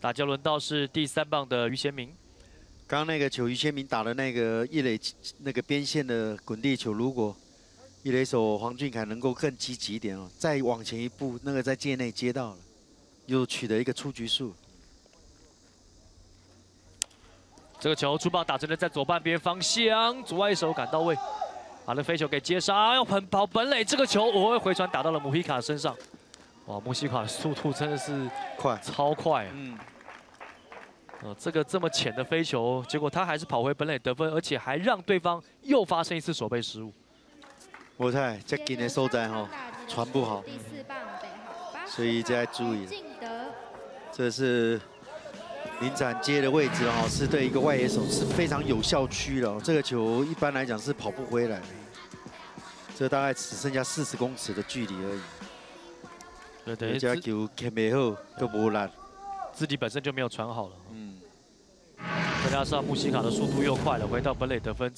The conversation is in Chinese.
打球轮到是第三棒的于贤明。刚刚那个球，于先明打的那个一垒那个边线的滚地球，如果一垒手黄俊凯能够更积极一点哦，再往前一步，那个在界内接到了，又取得一个出局数。这个球出棒打成了在左半边方向，左外手赶到位，把那飞球给接杀，要横跑本垒。这个球我会回传打到了姆希卡身上。哇，穆西卡速度真的是快，超快啊！嗯，呃，这个这么浅的飞球，结果他还是跑回本垒得分，而且还让对方又发生一次守备失误。我猜这今的收在哈传不好，所以这要注意。这是林展接的位置哈，是对一个外野手是非常有效区的。这个球一般来讲是跑不回来，这大概只剩下四十公尺的距离而已。对，这球看不好都无力，自己本身就没有传好了。嗯，再加上穆西卡的速度又快了，回到本垒得分。